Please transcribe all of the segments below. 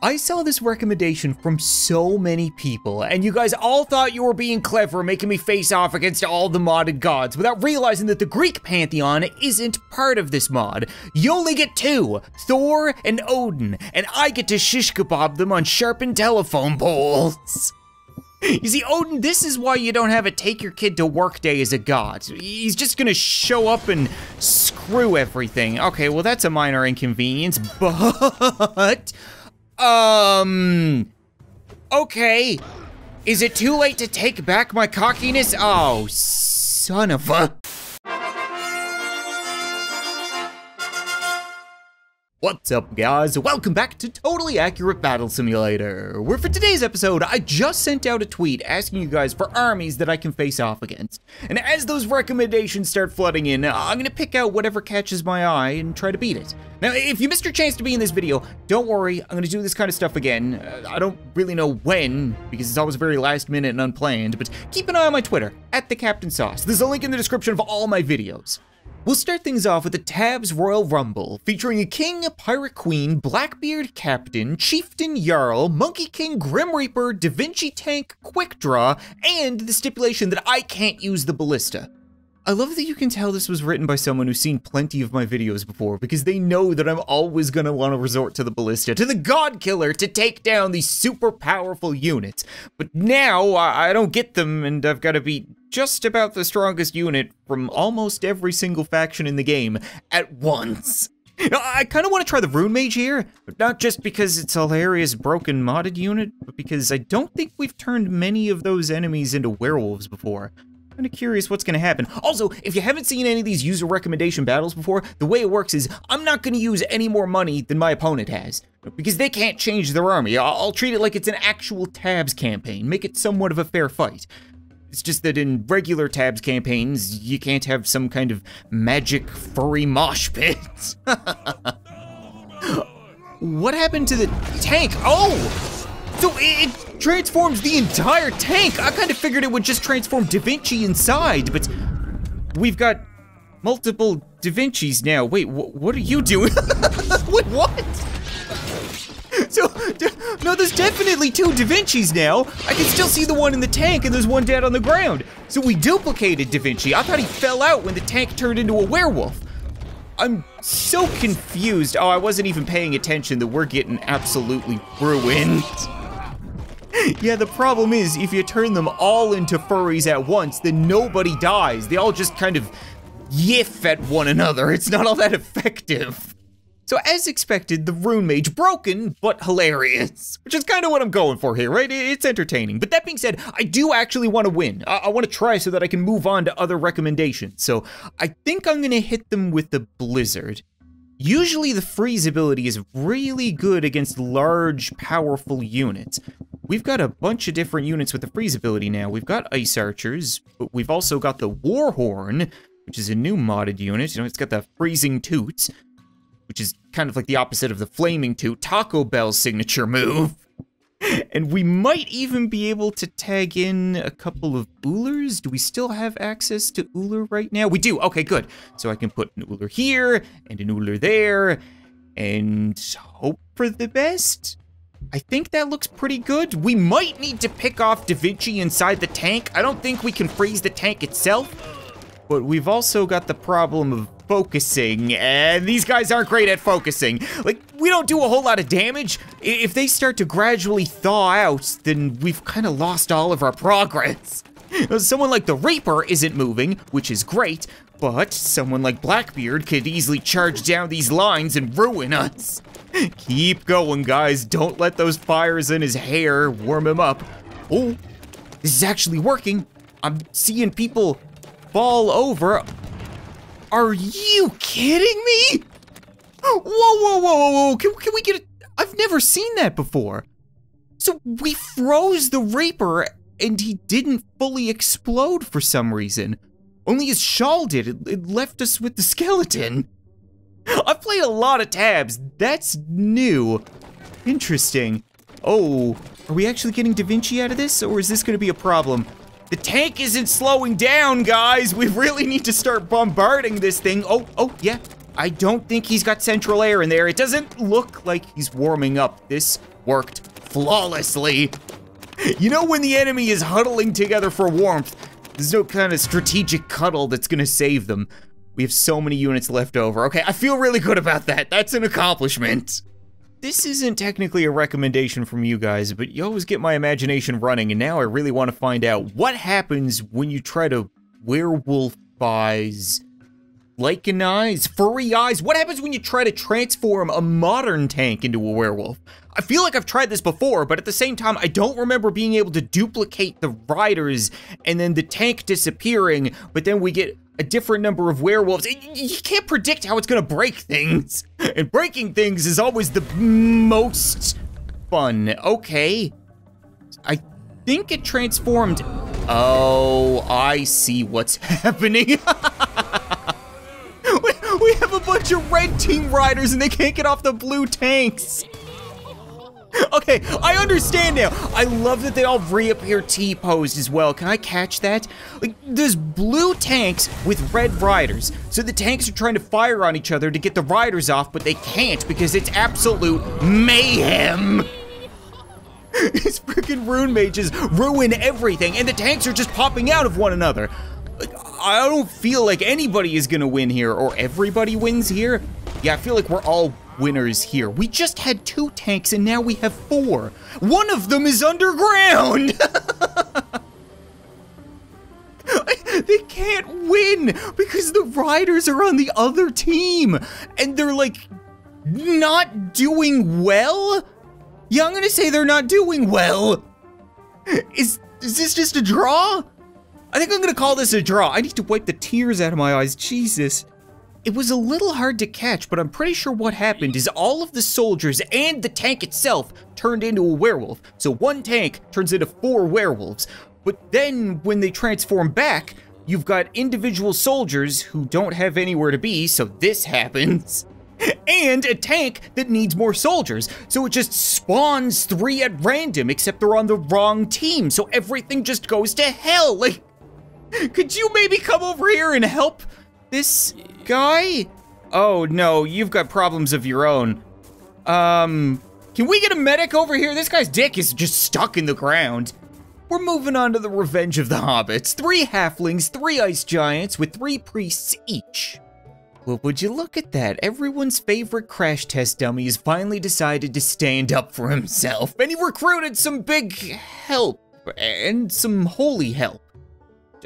I saw this recommendation from so many people, and you guys all thought you were being clever, making me face off against all the modded gods, without realizing that the Greek pantheon isn't part of this mod. You only get two, Thor and Odin, and I get to shish kebab them on sharpened telephone poles. You see, Odin, this is why you don't have a take your kid to work day as a god. He's just gonna show up and screw everything. Okay, well, that's a minor inconvenience, but um. Okay. Is it too late to take back my cockiness? Oh, son of a. What's up guys, welcome back to Totally Accurate Battle Simulator, where for today's episode, I just sent out a tweet asking you guys for armies that I can face off against. And as those recommendations start flooding in, I'm gonna pick out whatever catches my eye and try to beat it. Now, if you missed your chance to be in this video, don't worry, I'm gonna do this kind of stuff again. Uh, I don't really know when, because it's always very last minute and unplanned, but keep an eye on my Twitter, at the Captain Sauce. There's a link in the description of all my videos. We'll start things off with the Tabs Royal Rumble, featuring a King, a Pirate Queen, Blackbeard Captain, Chieftain Jarl, Monkey King, Grim Reaper, Da Vinci Tank, Quick Draw, and the stipulation that I can't use the Ballista. I love that you can tell this was written by someone who's seen plenty of my videos before because they know that I'm always gonna want to resort to the ballista, to the god killer to take down these super powerful units. But now I don't get them and I've got to beat just about the strongest unit from almost every single faction in the game at once. I kind of want to try the Rune Mage here, but not just because it's a hilarious broken modded unit, but because I don't think we've turned many of those enemies into werewolves before kind of curious what's going to happen. Also, if you haven't seen any of these user recommendation battles before, the way it works is I'm not going to use any more money than my opponent has because they can't change their army. I'll, I'll treat it like it's an actual tabs campaign, make it somewhat of a fair fight. It's just that in regular tabs campaigns, you can't have some kind of magic furry mosh pit. what happened to the tank? Oh! So it transforms the entire tank. I kind of figured it would just transform Da Vinci inside, but we've got multiple Da Vincis now. Wait, wh what are you doing? Wait, what? No, there's definitely two Da Vincis now. I can still see the one in the tank and there's one dead on the ground. So we duplicated Da Vinci. I thought he fell out when the tank turned into a werewolf. I'm so confused. Oh, I wasn't even paying attention that we're getting absolutely ruined. yeah, the problem is, if you turn them all into furries at once, then nobody dies. They all just kind of yiff at one another. It's not all that effective. So as expected, the Rune Mage broken, but hilarious. Which is kind of what I'm going for here, right? It's entertaining. But that being said, I do actually want to win. I, I want to try so that I can move on to other recommendations. So I think I'm going to hit them with the Blizzard. Usually the freeze ability is really good against large, powerful units. We've got a bunch of different units with the freeze ability now. We've got Ice Archers, but we've also got the Warhorn, which is a new modded unit. You know, it's got the Freezing Toots, which is kind of like the opposite of the Flaming Toot, Taco Bell's signature move. and we might even be able to tag in a couple of Ullrs. Do we still have access to Ullr right now? We do. Okay, good. So I can put an Ullr here and an Ullr there and hope for the best. I think that looks pretty good. We might need to pick off Da Vinci inside the tank. I don't think we can freeze the tank itself, but we've also got the problem of focusing, and these guys aren't great at focusing. Like, we don't do a whole lot of damage. If they start to gradually thaw out, then we've kind of lost all of our progress. Someone like the Reaper isn't moving, which is great, but someone like Blackbeard could easily charge down these lines and ruin us. Keep going, guys. Don't let those fires in his hair warm him up. Oh, this is actually working. I'm seeing people fall over. Are you kidding me? Whoa, whoa, whoa, whoa, whoa. Can, can we get it? I've never seen that before. So we froze the Reaper and he didn't fully explode for some reason. Only his shawl did. It, it left us with the skeleton. I've played a lot of tabs. That's new. Interesting. Oh, are we actually getting Da Vinci out of this, or is this gonna be a problem? The tank isn't slowing down, guys. We really need to start bombarding this thing. Oh, oh, yeah. I don't think he's got central air in there. It doesn't look like he's warming up. This worked flawlessly. You know when the enemy is huddling together for warmth, there's no kind of strategic cuddle that's gonna save them. We have so many units left over. Okay, I feel really good about that. That's an accomplishment. This isn't technically a recommendation from you guys, but you always get my imagination running, and now I really want to find out what happens when you try to werewolf eyes, lichen eyes, furry eyes. What happens when you try to transform a modern tank into a werewolf? I feel like I've tried this before, but at the same time, I don't remember being able to duplicate the riders and then the tank disappearing, but then we get a different number of werewolves. You can't predict how it's gonna break things. And breaking things is always the most fun. Okay. I think it transformed. Oh, I see what's happening. bunch of red team riders and they can't get off the blue tanks. Okay, I understand now. I love that they all reappear T-posed as well. Can I catch that? Like, there's blue tanks with red riders. So the tanks are trying to fire on each other to get the riders off, but they can't because it's absolute mayhem. These freaking rune mages ruin everything, and the tanks are just popping out of one another. I don't feel like anybody is gonna win here, or everybody wins here. Yeah, I feel like we're all winners here. We just had two tanks and now we have four. One of them is underground! they can't win because the riders are on the other team and they're like not doing well? Yeah, I'm gonna say they're not doing well. Is, is this just a draw? I think I'm gonna call this a draw. I need to wipe the tears out of my eyes, Jesus. It was a little hard to catch, but I'm pretty sure what happened is all of the soldiers and the tank itself turned into a werewolf. So one tank turns into four werewolves. But then when they transform back, you've got individual soldiers who don't have anywhere to be, so this happens. And a tank that needs more soldiers, so it just spawns three at random, except they're on the wrong team, so everything just goes to hell. Like, could you maybe come over here and help this guy? Oh no, you've got problems of your own. Um, can we get a medic over here? This guy's dick is just stuck in the ground. We're moving on to the Revenge of the Hobbits. Three halflings, three ice giants with three priests each. Well, would you look at that? Everyone's favorite crash test dummy has finally decided to stand up for himself, and he recruited some big help and some holy help.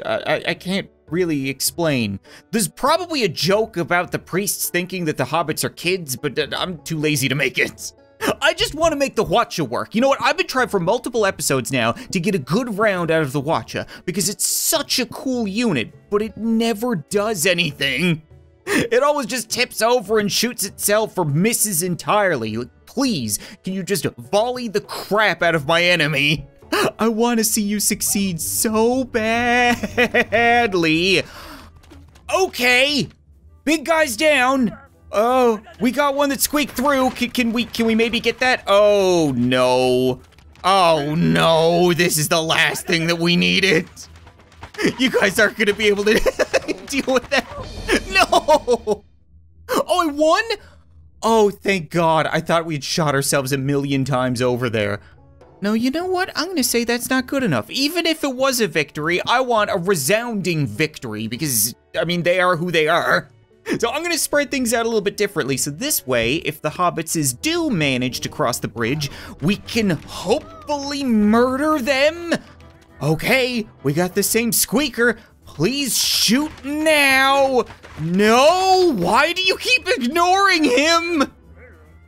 I, I can't really explain. There's probably a joke about the priests thinking that the hobbits are kids, but I'm too lazy to make it. I just want to make the Hwacha work. You know what? I've been trying for multiple episodes now to get a good round out of the Hwacha because it's such a cool unit, but it never does anything. It always just tips over and shoots itself or misses entirely. Like, please, can you just volley the crap out of my enemy? I want to see you succeed so badly. Okay, big guy's down. Oh, we got one that squeaked through. Can, can we can we maybe get that? Oh no. Oh no, this is the last thing that we needed. You guys aren't gonna be able to deal with that. No. Oh, I won? Oh, thank God. I thought we'd shot ourselves a million times over there. No, you know what? I'm gonna say that's not good enough. Even if it was a victory, I want a resounding victory because, I mean, they are who they are. So I'm gonna spread things out a little bit differently. So this way, if the hobbitses do manage to cross the bridge, we can hopefully murder them. Okay, we got the same squeaker. Please shoot now. No, why do you keep ignoring him?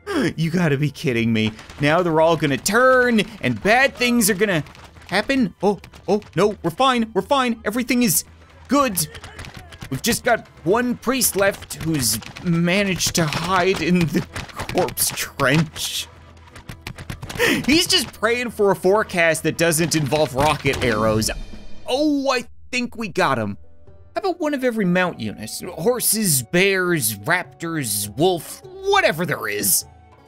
You gotta be kidding me. Now they're all gonna turn and bad things are gonna happen. Oh, oh, no, we're fine, we're fine. Everything is good. We've just got one priest left who's managed to hide in the corpse trench. He's just praying for a forecast that doesn't involve rocket arrows. Oh, I think we got him. How about one of every mount unit? Horses, bears, raptors, wolf, whatever there is.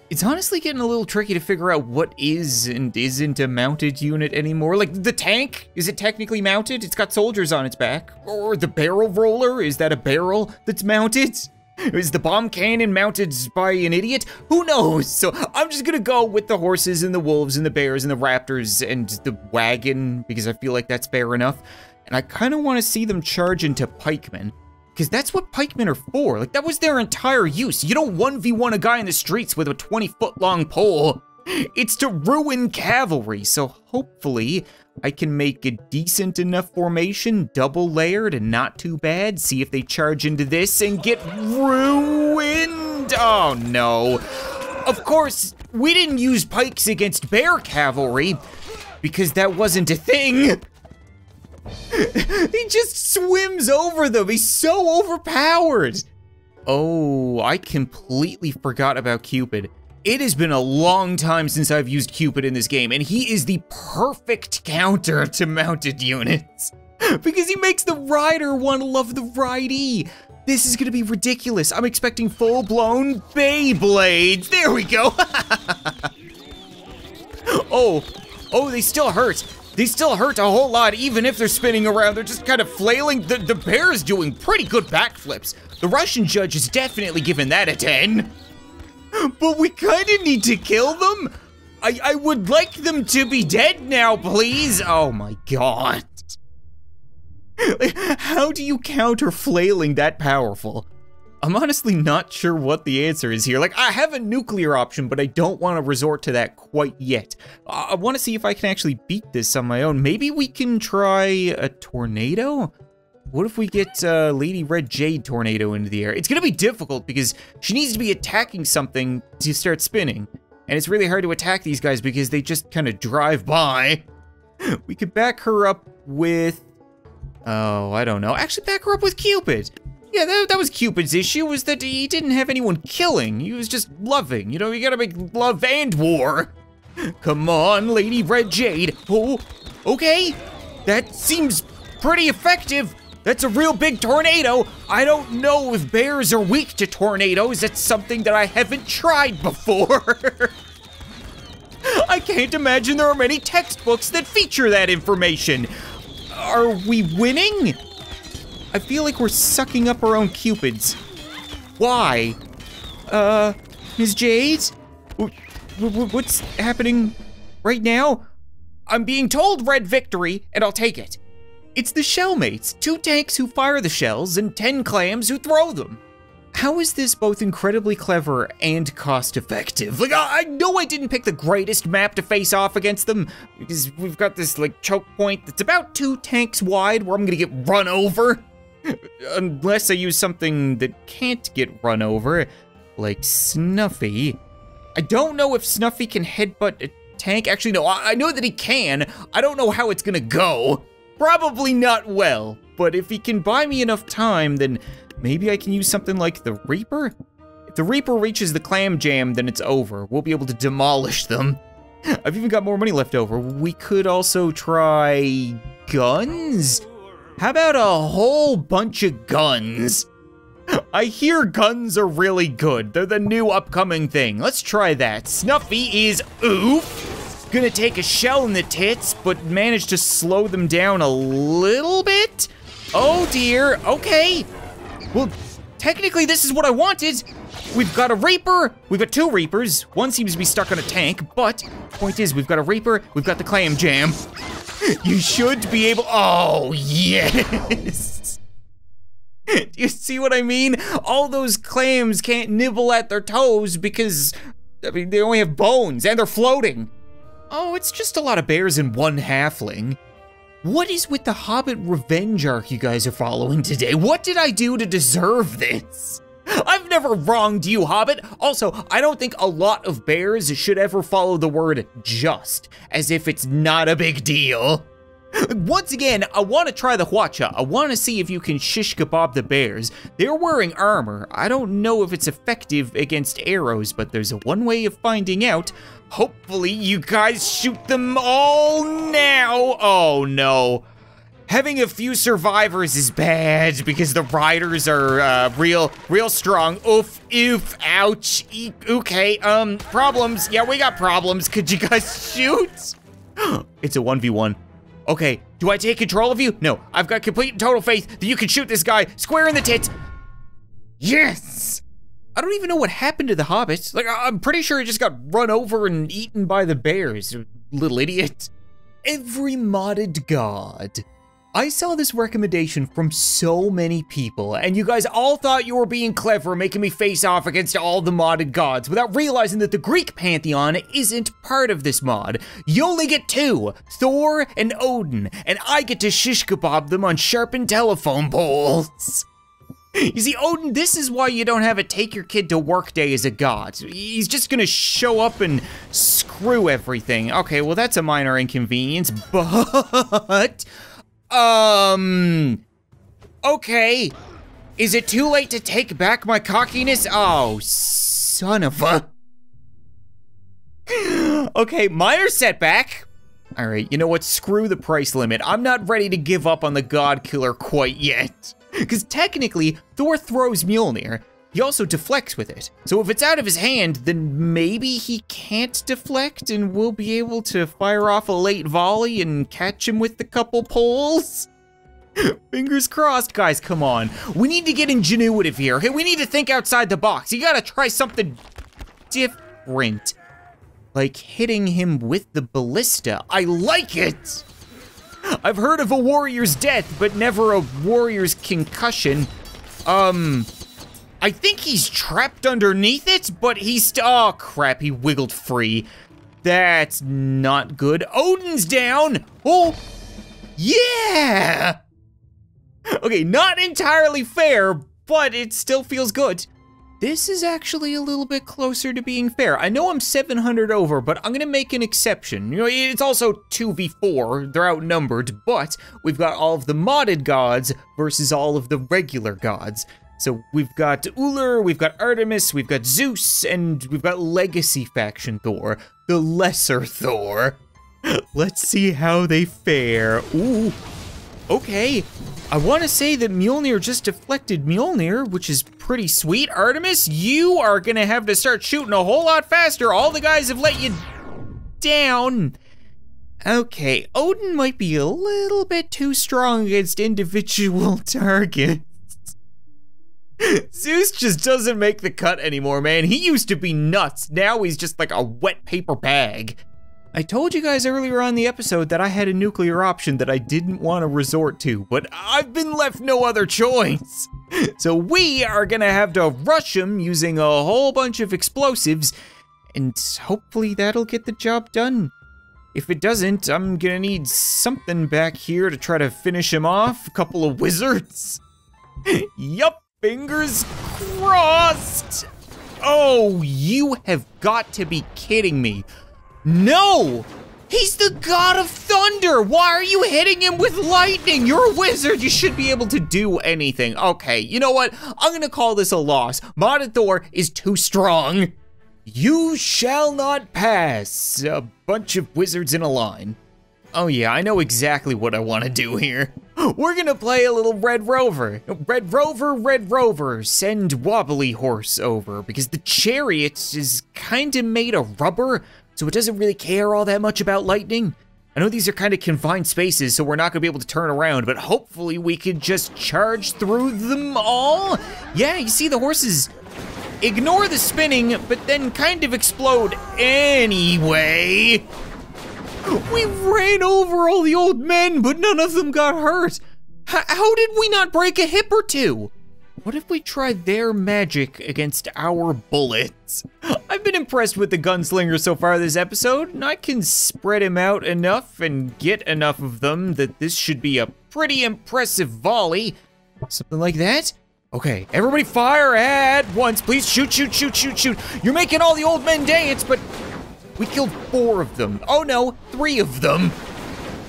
It's honestly getting a little tricky to figure out what is and isn't a mounted unit anymore. Like, the tank, is it technically mounted? It's got soldiers on its back. Or the barrel roller, is that a barrel that's mounted? Is the bomb cannon mounted by an idiot? Who knows? So I'm just gonna go with the horses and the wolves and the bears and the raptors and the wagon because I feel like that's fair enough. And I kind of want to see them charge into pikemen because that's what pikemen are for. Like that was their entire use. You don't 1v1 a guy in the streets with a 20 foot long pole. It's to ruin cavalry. So hopefully I can make a decent enough formation, double layered and not too bad. See if they charge into this and get ruined. Oh no. Of course, we didn't use pikes against bear cavalry because that wasn't a thing. he just swims over them. He's so overpowered. Oh, I completely forgot about Cupid. It has been a long time since I've used Cupid in this game, and he is the perfect counter to mounted units. because he makes the rider want to love the ridey. This is gonna be ridiculous. I'm expecting full-blown Beyblades. There we go. oh, oh, they still hurt. They still hurt a whole lot, even if they're spinning around. They're just kind of flailing. The, the bear is doing pretty good backflips. The Russian judge is definitely giving that a 10. But we kind of need to kill them. I, I would like them to be dead now, please. Oh my god. How do you counter flailing that powerful? I'm honestly not sure what the answer is here. Like, I have a nuclear option, but I don't want to resort to that quite yet. I, I want to see if I can actually beat this on my own. Maybe we can try a tornado? What if we get uh, Lady Red Jade Tornado into the air? It's gonna be difficult because she needs to be attacking something to start spinning. And it's really hard to attack these guys because they just kind of drive by. We could back her up with... Oh, I don't know. Actually, back her up with Cupid. Yeah, that, that was Cupid's issue, was that he didn't have anyone killing. He was just loving. You know, you gotta make love and war. Come on, Lady Red Jade. Oh, okay. That seems pretty effective. That's a real big tornado. I don't know if bears are weak to tornadoes. It's something that I haven't tried before. I can't imagine there are many textbooks that feature that information. Are we winning? I feel like we're sucking up our own cupids. Why? Uh, Ms. Jade? What's happening right now? I'm being told red victory, and I'll take it. It's the Shellmates, two tanks who fire the shells and 10 clams who throw them. How is this both incredibly clever and cost effective? Like, I know I didn't pick the greatest map to face off against them, because we've got this, like, choke point that's about two tanks wide where I'm gonna get run over. Unless I use something that can't get run over, like Snuffy. I don't know if Snuffy can headbutt a tank. Actually, no, I know that he can. I don't know how it's gonna go. Probably not well, but if he can buy me enough time, then maybe I can use something like the Reaper? If the Reaper reaches the clam jam, then it's over. We'll be able to demolish them. I've even got more money left over. We could also try guns? How about a whole bunch of guns? I hear guns are really good. They're the new upcoming thing. Let's try that. Snuffy is oof. Gonna take a shell in the tits, but manage to slow them down a little bit? Oh dear, okay. Well, technically this is what I wanted. We've got a Reaper, we've got two Reapers. One seems to be stuck on a tank, but point is we've got a Reaper, we've got the Clam Jam. You should be able, oh yes. Do you see what I mean? All those clams can't nibble at their toes because, I mean, they only have bones and they're floating. Oh, it's just a lot of bears and one halfling. What is with the Hobbit revenge arc you guys are following today? What did I do to deserve this? I've never wronged you, Hobbit. Also, I don't think a lot of bears should ever follow the word just, as if it's not a big deal. Once again, I want to try the Hwacha. I want to see if you can shish kebab the bears. They're wearing armor. I don't know if it's effective against arrows, but there's one way of finding out. Hopefully you guys shoot them all now. Oh no. Having a few survivors is bad because the riders are uh, real, real strong. Oof, oof, ouch, e okay, um, problems. Yeah, we got problems. Could you guys shoot? it's a 1v1. Okay, do I take control of you? No, I've got complete and total faith that you can shoot this guy square in the tits. Yes! I don't even know what happened to the hobbits. Like, I'm pretty sure he just got run over and eaten by the bears, little idiot. Every modded god. I saw this recommendation from so many people, and you guys all thought you were being clever, making me face off against all the modded gods, without realizing that the Greek pantheon isn't part of this mod. You only get two, Thor and Odin, and I get to shish kebab them on sharpened telephone poles. You see, Odin, this is why you don't have a take your kid to work day as a god. He's just gonna show up and screw everything. Okay, well, that's a minor inconvenience, but. Um. Okay. Is it too late to take back my cockiness? Oh, son of a. okay, minor setback. All right, you know what? Screw the price limit. I'm not ready to give up on the God Killer quite yet. Because technically, Thor throws Mjolnir. He also deflects with it. So if it's out of his hand, then maybe he can't deflect and we'll be able to fire off a late volley and catch him with the couple poles? Fingers crossed, guys, come on. We need to get ingenuitive here. Okay, we need to think outside the box. You gotta try something different. Like hitting him with the ballista. I like it! I've heard of a warrior's death, but never a warrior's concussion. Um, I think he's trapped underneath it, but he's, oh crap, he wiggled free. That's not good. Odin's down. Oh, yeah. Okay, not entirely fair, but it still feels good. This is actually a little bit closer to being fair. I know I'm 700 over, but I'm gonna make an exception. You know, it's also 2v4, they're outnumbered, but we've got all of the modded gods versus all of the regular gods. So we've got Ullr, we've got Artemis, we've got Zeus, and we've got Legacy Faction Thor, the lesser Thor. Let's see how they fare. Ooh, okay. I want to say that Mjolnir just deflected Mjolnir, which is pretty sweet. Artemis, you are gonna have to start shooting a whole lot faster. All the guys have let you down. Okay, Odin might be a little bit too strong against individual targets. Zeus just doesn't make the cut anymore, man. He used to be nuts. Now he's just like a wet paper bag. I told you guys earlier on the episode that I had a nuclear option that I didn't want to resort to, but I've been left no other choice. So we are gonna have to rush him using a whole bunch of explosives, and hopefully that'll get the job done. If it doesn't, I'm gonna need something back here to try to finish him off. A couple of wizards. yup, fingers crossed. Oh, you have got to be kidding me. No! He's the god of thunder! Why are you hitting him with lightning? You're a wizard, you should be able to do anything. Okay, you know what? I'm gonna call this a loss. Modded Thor is too strong. You shall not pass. A bunch of wizards in a line. Oh yeah, I know exactly what I wanna do here. We're gonna play a little Red Rover. Red Rover, Red Rover, send Wobbly Horse over because the chariot is kinda made of rubber, so it doesn't really care all that much about lightning. I know these are kind of confined spaces, so we're not gonna be able to turn around, but hopefully we can just charge through them all. Yeah, you see the horses ignore the spinning, but then kind of explode anyway. We ran over all the old men, but none of them got hurt. H how did we not break a hip or two? What if we try their magic against our bullets? I've been impressed with the gunslinger so far this episode, and I can spread him out enough and get enough of them that this should be a pretty impressive volley. Something like that? Okay, everybody fire at once, please. Shoot, shoot, shoot, shoot, shoot. You're making all the old men dance, but we killed four of them. Oh no, three of them.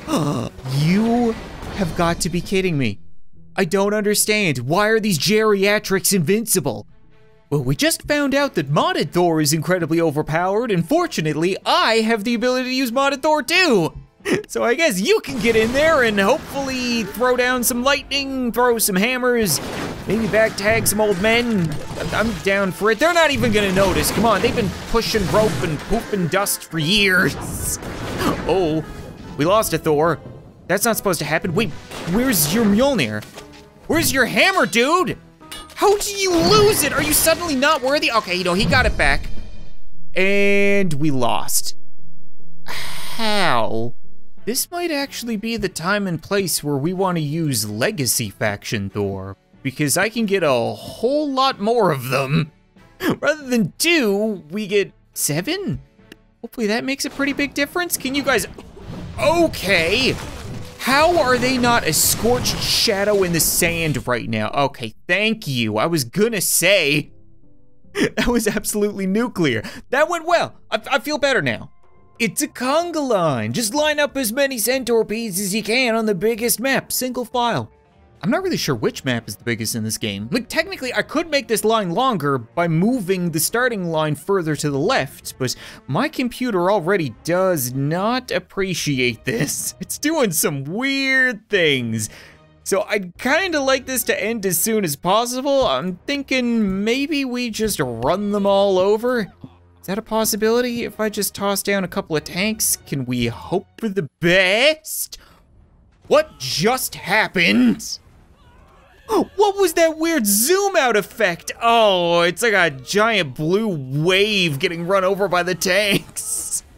you have got to be kidding me. I don't understand. Why are these geriatrics invincible? Well, we just found out that modded Thor is incredibly overpowered, and fortunately, I have the ability to use modded Thor too. So I guess you can get in there and hopefully throw down some lightning, throw some hammers, maybe back tag some old men. I'm down for it. They're not even gonna notice. Come on, they've been pushing rope and pooping dust for years. Oh, we lost a Thor. That's not supposed to happen. Wait, where's your Mjolnir? Where's your hammer, dude? How did you lose it? Are you suddenly not worthy? Okay, you know, he got it back. And we lost. How? This might actually be the time and place where we want to use Legacy Faction Thor, because I can get a whole lot more of them. Rather than two, we get seven? Hopefully that makes a pretty big difference. Can you guys, okay. How are they not a scorched shadow in the sand right now? Okay, thank you. I was gonna say, that was absolutely nuclear. That went well. I, I feel better now. It's a conga line. Just line up as many centaur as you can on the biggest map, single file. I'm not really sure which map is the biggest in this game. Like, technically, I could make this line longer by moving the starting line further to the left, but my computer already does not appreciate this. It's doing some weird things. So I'd kind of like this to end as soon as possible. I'm thinking maybe we just run them all over. Is that a possibility? If I just toss down a couple of tanks, can we hope for the best? What just happened? What was that weird zoom out effect? Oh, it's like a giant blue wave getting run over by the tanks.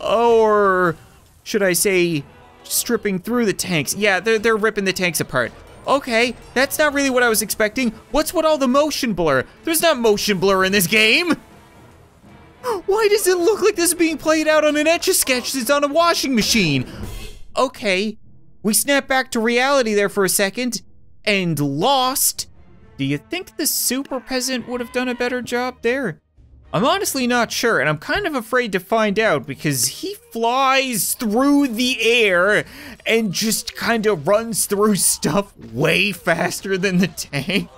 Or should I say stripping through the tanks? Yeah, they're, they're ripping the tanks apart. Okay, that's not really what I was expecting. What's with all the motion blur? There's not motion blur in this game. Why does it look like this is being played out on an Etch-a-Sketch that's on a washing machine? Okay, we snap back to reality there for a second and lost. Do you think the super peasant would have done a better job there? I'm honestly not sure, and I'm kind of afraid to find out because he flies through the air and just kind of runs through stuff way faster than the tank.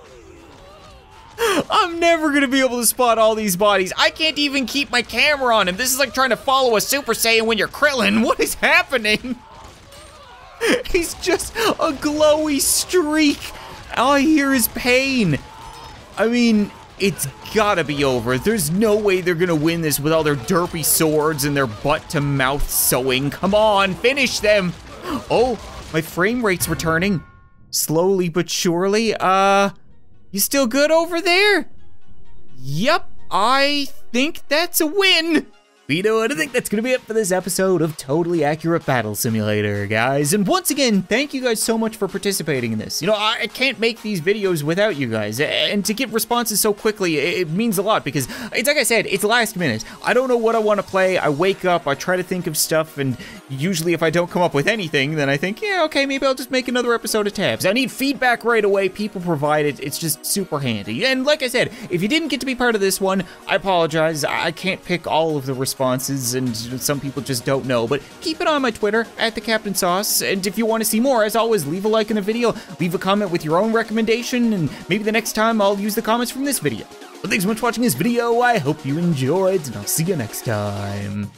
I'm never gonna be able to spot all these bodies. I can't even keep my camera on him. This is like trying to follow a Super Saiyan when you're Krillin. What is happening? He's just a glowy streak. All I hear is pain. I mean, it's gotta be over. There's no way they're gonna win this with all their derpy swords and their butt to mouth sewing. Come on, finish them. Oh, my frame rate's returning. Slowly but surely. Uh, you still good over there? Yep, I think that's a win. Know what, I think that's gonna be it for this episode of Totally Accurate Battle Simulator, guys. And once again, thank you guys so much for participating in this. You know, I can't make these videos without you guys, and to get responses so quickly, it means a lot because it's like I said, it's last minute. I don't know what I wanna play, I wake up, I try to think of stuff, and usually if I don't come up with anything, then I think, yeah, okay, maybe I'll just make another episode of Tabs. I need feedback right away, people provide it, it's just super handy. And like I said, if you didn't get to be part of this one, I apologize, I can't pick all of the responses responses, and some people just don't know. But keep it on my Twitter, at the Captain Sauce, and if you want to see more, as always, leave a like in the video, leave a comment with your own recommendation, and maybe the next time I'll use the comments from this video. But thanks so much for watching this video, I hope you enjoyed, and I'll see you next time.